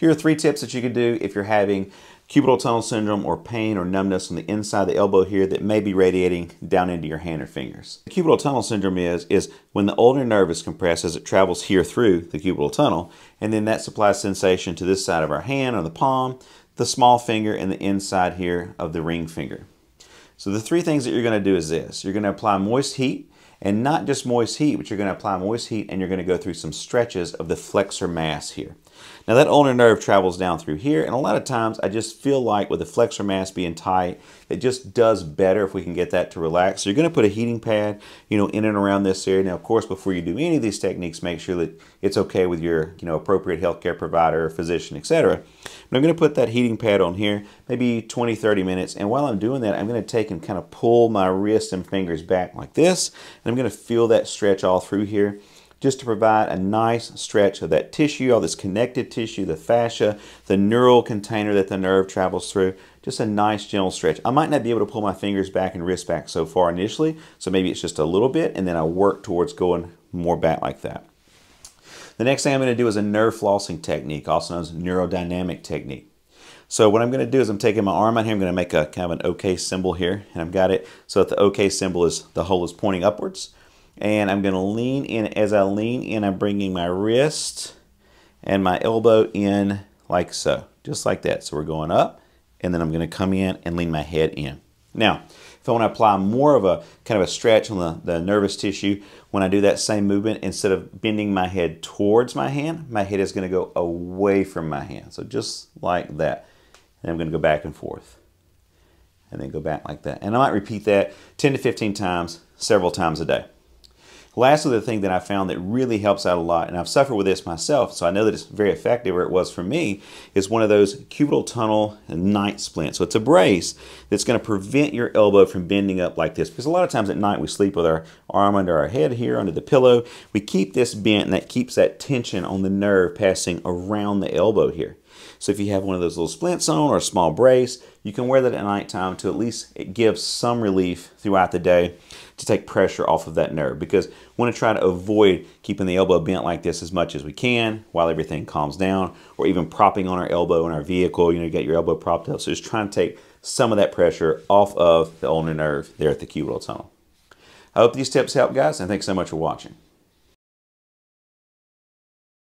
Here are three tips that you can do if you're having cubital tunnel syndrome or pain or numbness on the inside of the elbow here that may be radiating down into your hand or fingers. Cubital tunnel syndrome is, is when the ulnar nerve is compressed as it travels here through the cubital tunnel, and then that supplies sensation to this side of our hand or the palm, the small finger, and the inside here of the ring finger. So the three things that you're going to do is this. You're going to apply moist heat, and not just moist heat, but you're going to apply moist heat and you're going to go through some stretches of the flexor mass here. Now that ulnar nerve travels down through here, and a lot of times I just feel like with the flexor mass being tight, it just does better if we can get that to relax. So you're going to put a heating pad, you know, in and around this area. Now, of course, before you do any of these techniques, make sure that it's okay with your, you know, appropriate healthcare provider, physician, etc. But I'm going to put that heating pad on here, maybe 20, 30 minutes. And while I'm doing that, I'm going to take and kind of pull my wrist and fingers back like this. And I'm going to feel that stretch all through here just to provide a nice stretch of that tissue, all this connected tissue, the fascia, the neural container that the nerve travels through. Just a nice gentle stretch. I might not be able to pull my fingers back and wrist back so far initially, so maybe it's just a little bit, and then I work towards going more back like that. The next thing I'm going to do is a nerve flossing technique, also known as neurodynamic technique. So what I'm going to do is I'm taking my arm out here, I'm going to make a kind of an OK symbol here, and I've got it so that the OK symbol is the hole is pointing upwards and I'm going to lean in. As I lean in, I'm bringing my wrist and my elbow in like so, just like that. So we're going up, and then I'm going to come in and lean my head in. Now, if I want to apply more of a kind of a stretch on the, the nervous tissue, when I do that same movement, instead of bending my head towards my hand, my head is going to go away from my hand. So just like that. And I'm going to go back and forth. And then go back like that. And I might repeat that 10 to 15 times, several times a day. Lastly, the thing that I found that really helps out a lot, and I've suffered with this myself, so I know that it's very effective, or it was for me, is one of those cubital tunnel night splints. So it's a brace that's going to prevent your elbow from bending up like this. Because a lot of times at night we sleep with our arm under our head here, under the pillow. We keep this bent, and that keeps that tension on the nerve passing around the elbow here. So if you have one of those little splints on or a small brace, you can wear that at nighttime to at least it gives some relief throughout the day to take pressure off of that nerve because we want to try to avoid keeping the elbow bent like this as much as we can while everything calms down or even propping on our elbow in our vehicle. You know, you get your elbow propped up. So just trying to take some of that pressure off of the ulnar nerve there at the cubital tunnel. I hope these tips help, guys, and thanks so much for watching.